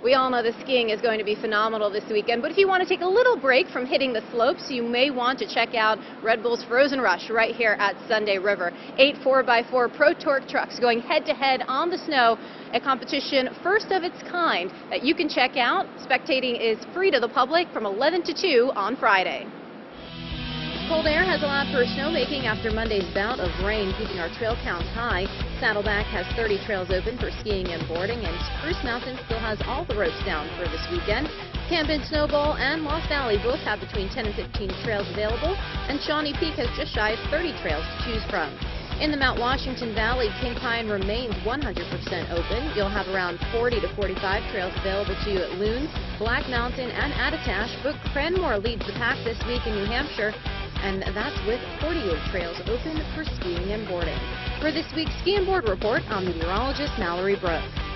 We all know the skiing is going to be phenomenal this weekend, but if you want to take a little break from hitting the slopes, you may want to check out Red Bull's Frozen Rush right here at Sunday River. Eight 4x4 Pro Torque trucks going head to head on the snow, a competition first of its kind that you can check out. Spectating is free to the public from 11 to 2 on Friday. Cold air has allowed for snowmaking after Monday's bout of rain, keeping our trail counts high. Saddleback has 30 trails open for skiing and boarding, and Spruce Mountain still has all the ropes down for this weekend. Camp Camden Snow Bowl and Lost Valley both have between 10 and 15 trails available, and Shawnee Peak has just shy of 30 trails to choose from. In the Mount Washington Valley, King Pine remains 100% open. You'll have around 40 to 45 trails available to you at Loon, Black Mountain, and Attitash, but Cranmore leads the pack this week in New Hampshire and that's with 48 trails open for skiing and boarding. For this week's Ski and Board Report, I'm meteorologist Mallory Brooke.